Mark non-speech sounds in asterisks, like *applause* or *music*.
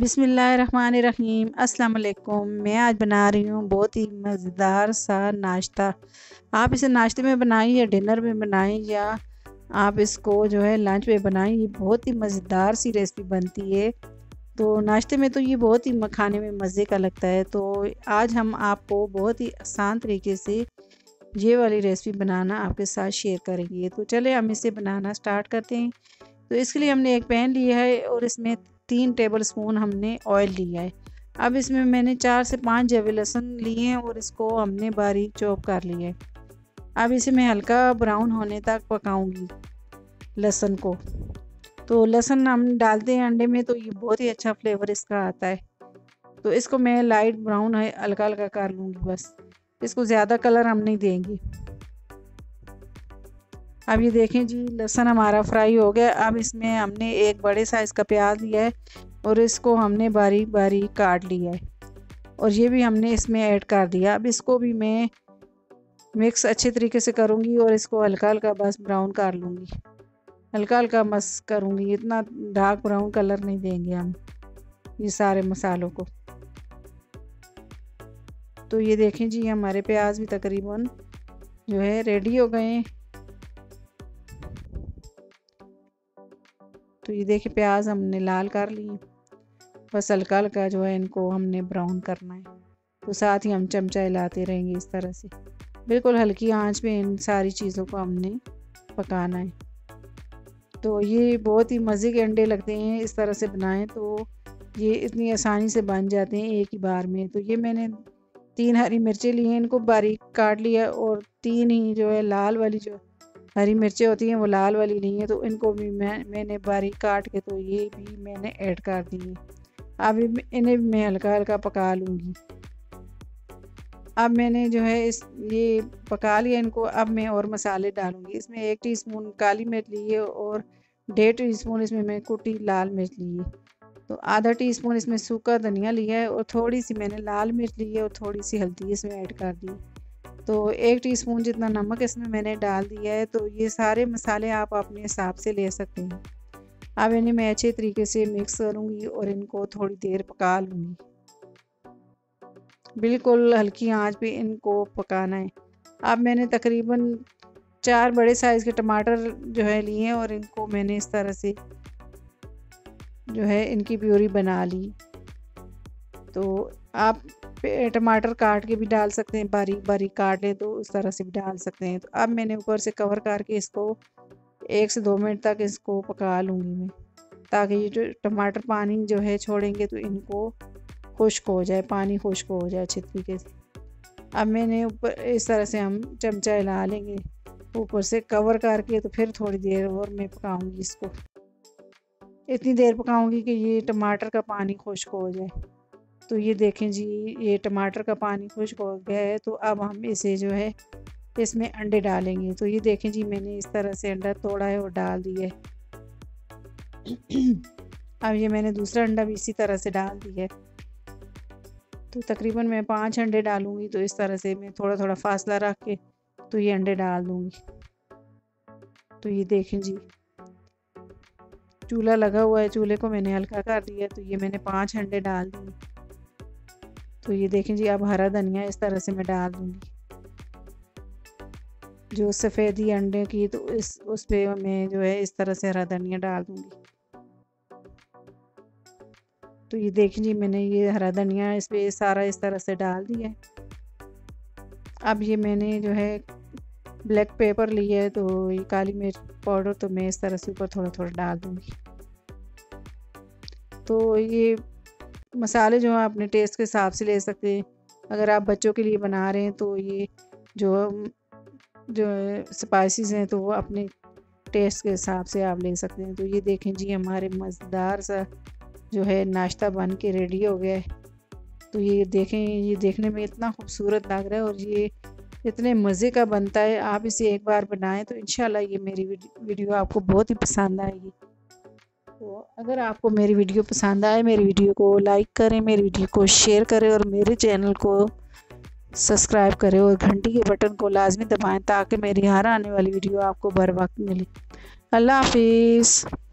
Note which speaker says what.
Speaker 1: बिसमीम वालेकुम मैं आज बना रही हूँ बहुत ही मज़ेदार सा नाश्ता। आप इसे नाश्ते में बनाएँ या डिनर में बनाएँ या आप इसको जो है लंच में बनाएँ, ये बहुत ही मज़ेदार सी रेसिपी बनती है। तो नाश्ते में तो ये बहुत ही खाने में मज़े का लगता है। तो आज हम आपको बहुत ही आसान तरीके से ये वाली रेसिपी बनाना आपके साथ शेयर करेंगे। तो चले, हम इसे बनाना स्टार्ट करते हैं। तो इसके लिए हमने एक पैन लिया है और इसमें तीन टेबल स्पून हमने ऑयल लिया है। अब इसमें मैंने चार से पाँच जवे लहसुन लिए हैं और इसको हमने बारीक चॉप कर लिया है। अब इसे मैं हल्का ब्राउन होने तक पकाऊँगी लहसुन को। तो लहसुन हम डालते हैं अंडे में तो ये बहुत ही अच्छा फ्लेवर इसका आता है। तो इसको मैं लाइट ब्राउन हल्का हल्का कर लूँगी बस। इसको ज़्यादा कलर हम नहीं देंगे। अब ये देखें जी, लहसुन हमारा फ्राई हो गया। अब इसमें हमने एक बड़े साइज़ का प्याज लिया है और इसको हमने बारीक बारीक काट लिया है। और ये भी हमने इसमें ऐड कर दिया। अब इसको भी मैं मिक्स अच्छे तरीके से करूँगी और इसको हल्का हल्का बस ब्राउन कर लूँगी। हल्का हल्का मस करूँगी, इतना डार्क ब्राउन कलर नहीं देंगे हम ये सारे मसालों को। तो ये देखें जी, हमारे प्याज भी तकरीबन जो है रेडी हो गए हैं। तो ये देखिए, प्याज हमने लाल कर लिए बस हल्का हल्का जो है इनको हमने ब्राउन करना है। तो साथ ही हम चमचा हिलाते रहेंगे इस तरह से। बिल्कुल हल्की आँच में इन सारी चीज़ों को हमने पकाना है। तो ये बहुत ही मज़े के अंडे लगते हैं इस तरह से बनाएँ तो ये इतनी आसानी से बन जाते हैं एक ही बार में। तो ये मैंने तीन हरी मिर्चें ली हैं, इनको बारीक काट लिया और तीन ही जो है लाल वाली जो हरी मिर्चें होती हैं, वो लाल वाली नहीं है तो इनको भी मैं, मैंने बारीक काट के तो ये भी मैंने ऐड कर दी है। अब इन्हें भी मैं हल्का हल्का पका लूँगी। अब मैंने जो है इस, ये पका लिया इनको, अब मैं और मसाले डालूँगी। इसमें एक टीस्पून काली मिर्च ली है और डेढ़ टी स्पून इसमें मैं कुटी लाल मिर्च ली है। तो आधा टी स्पून इसमें सूखा धनिया लिया है और थोड़ी सी मैंने लाल मिर्च ली है और थोड़ी सी हल्दी इसमें ऐड कर दी तो एक टीस्पून जितना नमक इसमें मैंने डाल दिया है तो ये सारे मसाले आप अपने हिसाब से ले सकते हैं। अब इन्हें मैं अच्छे तरीके से मिक्स करूँगी और इनको थोड़ी देर पका लूँगी। बिल्कुल हल्की आँच पे इनको पकाना है। अब मैंने तकरीबन चार बड़े साइज़ के टमाटर जो है लिए हैं और इनको मैंने इस तरह से जो है इनकी प्यूरी बना ली। तो आप टमाटर काट के भी डाल सकते हैं, बारीक बारीक काट ले तो उस तरह से भी डाल सकते हैं। तो अब मैंने ऊपर से कवर करके इसको एक से दो मिनट तक इसको पका लूँगी मैं, ताकि ये जो टमाटर पानी जो है छोड़ेंगे तो इनको खुश्क हो जाए, पानी खुश्क हो जाए अच्छे तरीके से। अब मैंने ऊपर इस तरह से हम चमचा हिला लेंगे, ऊपर से कवर करके तो फिर थोड़ी देर और मैं पकाऊँगी इसको। इतनी देर पकाऊँगी कि ये टमाटर का पानी खुश्क हो जाए। तो ये देखें जी, ये टमाटर का पानी खुश्क हो गया है तो अब हम इसे जो है, इसमें अंडे डालेंगे। तो ये देखें जी, मैंने इस तरह से अंडा तोड़ा है और डाल दिया है। *clears throat* अब ये मैंने दूसरा अंडा भी इसी तरह से डाल दिया है। तो तकरीबन मैं पाँच अंडे डालूँगी तो इस तरह से मैं थोड़ा थोड़ा फासला रख के तो ये अंडे डाल दूँगी। तो ये देखें जी, चूल्हा लगा हुआ है, चूल्हे को मैंने हल्का कर दिया तो ये मैंने पाँच अंडे डाल दिए। तो ये देखें जी, अब हरा धनिया इस तरह से मैं डाल दूँगी। जो सफ़ेदी अंडे की तो इस, उस पर मैं जो है इस तरह से हरा धनिया डाल दूँगी। तो ये देखें जी, मैंने ये हरा धनिया इस पर सारा इस तरह से डाल दिया अब ये मैंने जो है ब्लैक पेपर लिया है तो ये काली मिर्च पाउडर तो मैं इस तरह से ऊपर थोड़ा थोड़ा डाल दूँगी। तो ये मसाले जो हैं अपने टेस्ट के हिसाब से ले सकते हैं। अगर आप बच्चों के लिए बना रहे हैं तो ये जो जो स्पाइसेस हैं तो वो अपने टेस्ट के हिसाब से आप ले सकते हैं। तो ये देखें जी, हमारे मज़ेदार सा जो है नाश्ता बन के रेडी हो गया है। तो ये देखें, ये देखने में इतना खूबसूरत लग रहा है और ये इतने मज़े का बनता है। आप इसे एक बार बनाएँ तो इन ये मेरी वीडियो आपको बहुत ही पसंद आएगी। तो अगर आपको मेरी वीडियो पसंद आए, मेरी वीडियो को लाइक करें, मेरी वीडियो को शेयर करें और मेरे चैनल को सब्सक्राइब करें और घंटी के बटन को लाजमी दबाएँ ताकि मेरी हर आने वाली वीडियो आपको बर वक्त मिले। अल्लाह हाफिज़।